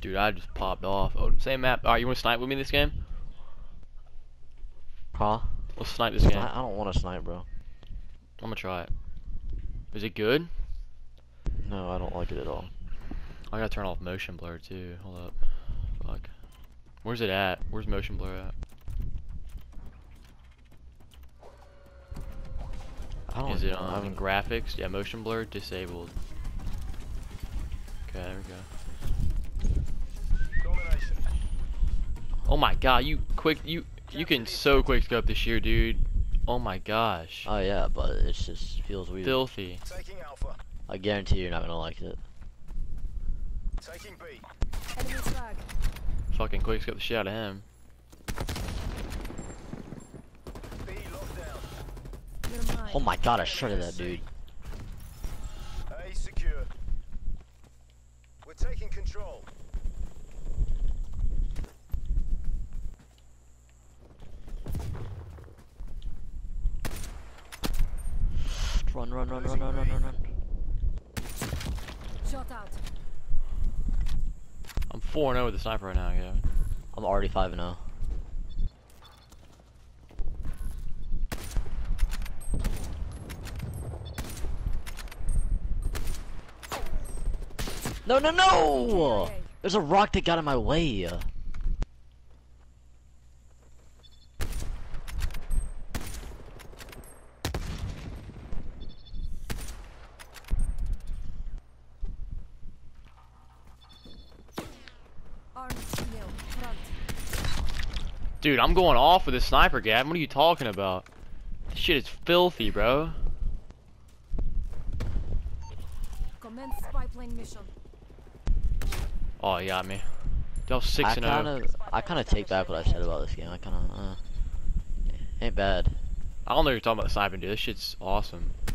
Dude, I just popped off. Oh, same map. Alright, you wanna snipe with me this game? Huh? Let's snipe this game. I, don't want to snipe, bro. I'm gonna try it. Is it good? No, I don't like it at all. I gotta turn off motion blur too. Hold up. Fuck. Where's it at? Where's motion blur at? I don't Is it on graphics? Yeah, motion blur disabled. Okay, there we go. Oh my god, you quick you you can so quick scope this year, dude. Oh my gosh. Oh yeah, but it just feels weird. Filthy. Taking Alpha. I guarantee you're not gonna like it. Taking B. Enemy flag. Fucking quick scope the shit out of him. B locked down. Oh my god, I shredded that dude. A secure. We're taking control. Run, run, run, run, run, run, run, run. Shot out. I'm 4 0 with the sniper right now, yeah. I'm already 5 and oh. 0. No, no, no! There's a rock that got in my way. Dude, I'm going off with a sniper, Gavin. What are you talking about? This shit is filthy, bro. Commence spy plane mission. Oh, he got me. That was 6 I and kind 0. of, I kind of take back what I said about this game. I kind of, uh, ain't bad. I don't know what you're talking about sniping, dude. This shit's awesome. This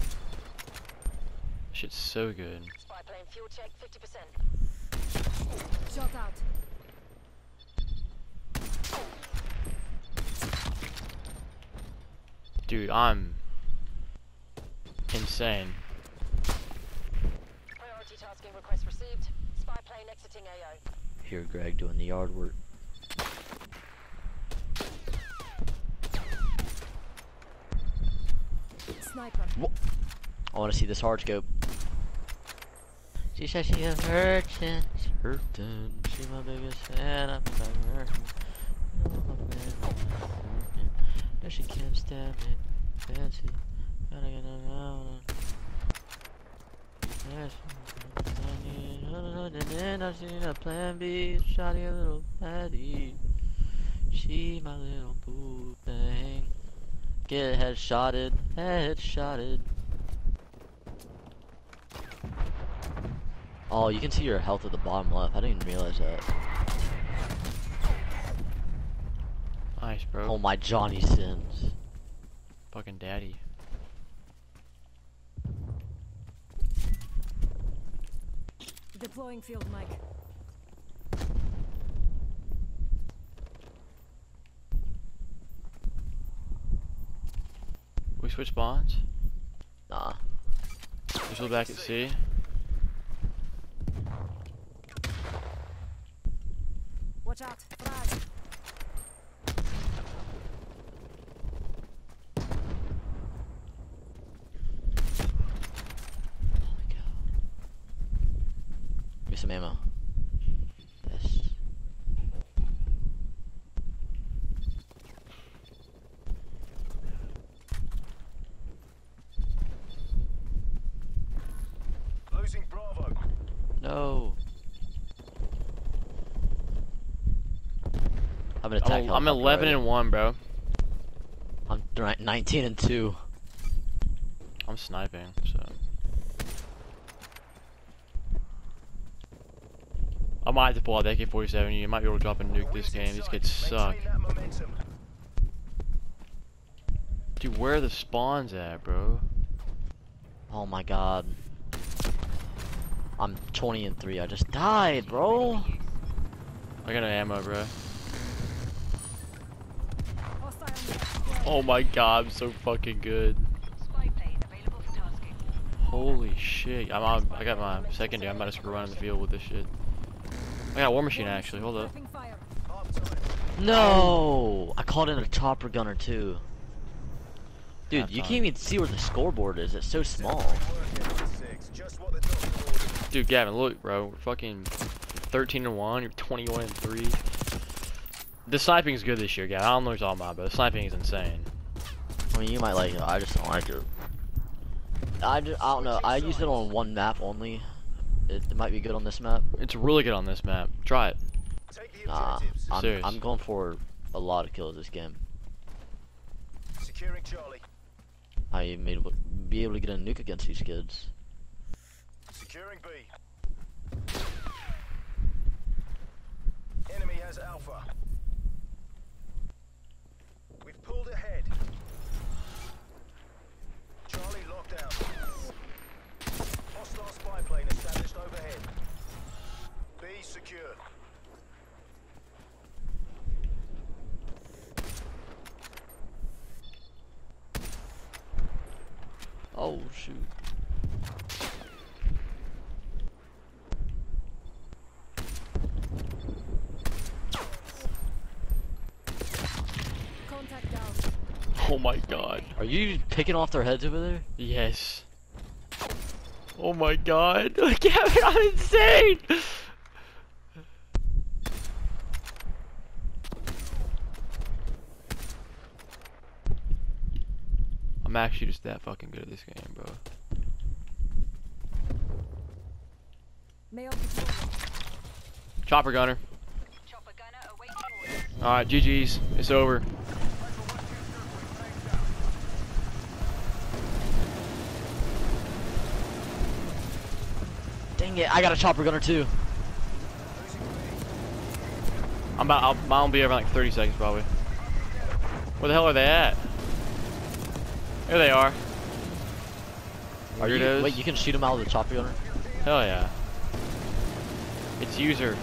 shit's so good. Spy plane fuel check 50%. Shot out. Dude, I'm insane. Priority tasking request received. Spy plane exiting AO. Here, Greg, doing the yard work. Sniper. I want to see this hard scope. She said she is hurting, she's hurting. She my biggest fan, I'm like hurting. No, I'm hurting. No, she can't stand me. Fancy. And then I seen a plan B. Shotty a little patty. She my little boo thing. Get headshotted, headshotted. Oh, you can see your health at the bottom left. I didn't even realize that. Nice, bro. Oh my Johnny sins. Fucking daddy. Deploying field mic. We switch bonds? Nah. We're still back at C. Watch out. Frag. Holy cow. Give me some ammo. Yes. Losing Bravo. No. I'm an attack I'm, I'm 11 already. and 1, bro. I'm 19 and 2. I'm sniping, so. I might have to pull out the AK-47. You might be able to drop a nuke this game. These kids suck. Maintain that momentum. Dude, where are the spawns at, bro? Oh my god. I'm 20 and 3. I just died, bro. I got no ammo, bro. Oh my god, I'm so fucking good. Spy plane available for tasking. Holy shit. I'm on, I got my secondary. I'm about to around in the field with this shit. I got a war machine actually. Hold up. Opening fire. Half time. No! I called in a chopper gunner too. Dude, Half you time. can't even see where the scoreboard is. It's so small. Working, six. Just what the doctor ordered. Dude, Gavin, look, bro. We're fucking 13 and 1. You're 21 and 3. The sniping's good this year, Gavin. I don't know what you're talking about, but the sniping is insane. I mean, you might like it. I just don't like it. I, ju- I don't know. I used it on one map only. It, it might be good on this map. It's really good on this map. Try it. Take Nah. I'm, I'm going for a lot of kills this game. Securing Charlie. I may be able to get a nuke against these kids. Securing B. Enemy has Alpha. We've pulled ahead. Charlie locked down. Hostile spy plane established overhead. B secure. Oh shoot. Contact down. Oh my god. Are you picking off their heads over there? Yes. Oh my god. Gavin, I'm insane! I'm actually just that fucking good at this game, bro. Chopper gunner. Gunner. Alright, GG's. It's over. Dang it! I got a chopper gunner too. I'm about, I'll, I'll be over in like 30 seconds probably. Where the hell are they at? There they are. Are you? Wait, you can shoot him out of the chopper gunner. Hell yeah. It's user.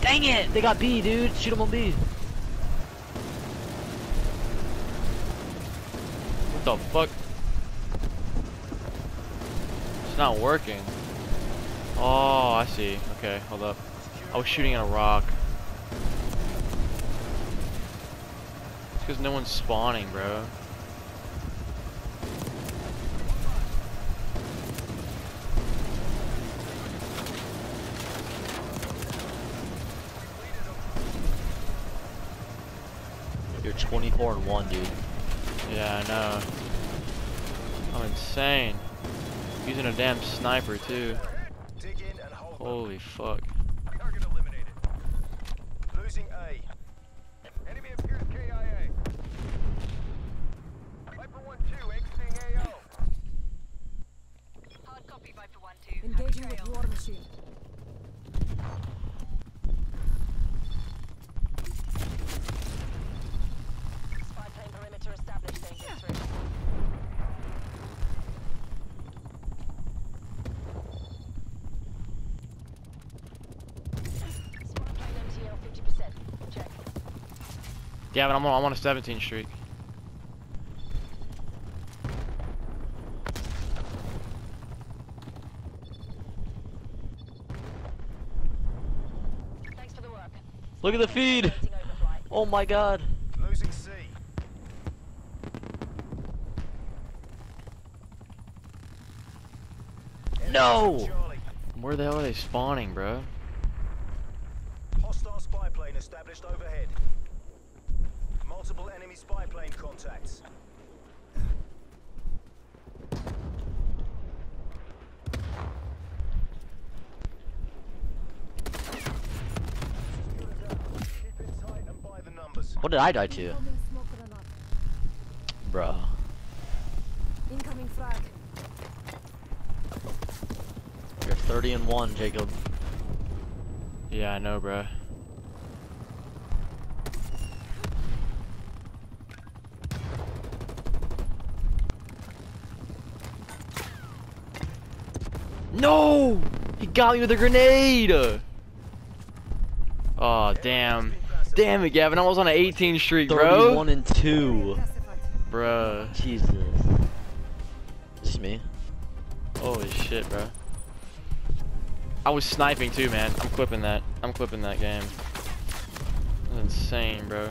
Dang it! They got B, dude. Shoot him on B. What the fuck? It's not working. Oh, I see. Okay, hold up. I was shooting at a rock. It's because no one's spawning, bro. You're 24 and one, dude. Yeah, I know. I'm insane. Using a damn sniper too. Dig in and hold them. Holy fuck. Losing A. Enemy appears KIA. Viper 1-2 exiting AO. Hard copy, Viper 1-2. Engaging with trail. war machine. Spy plane perimeter established. Danger through. Spy plane MTL 50%. Check. Gavin, I'm on, I'm on a 17 streak. Thanks for the work. Look at the feed. Oh my god. Losing C. Enemy No! Where the hell are they spawning, bro? Hostile spy plane established overhead. Multiple enemy spy plane contacts. Keep it tight and by the numbers. What did I die to? Incoming smoke grenade. Bruh. Incoming frag. You're 30 and one, Jacob. Yeah, I know, bro. No! He got me with a grenade! Oh, damn. Damn it, Gavin. I was on an 18 streak, bro. 31 bro. and two. Classified. Bruh. Jesus. Is this me? Holy shit, bro. I was sniping too, man. I'm clipping that. I'm clipping that game. That's insane, bro.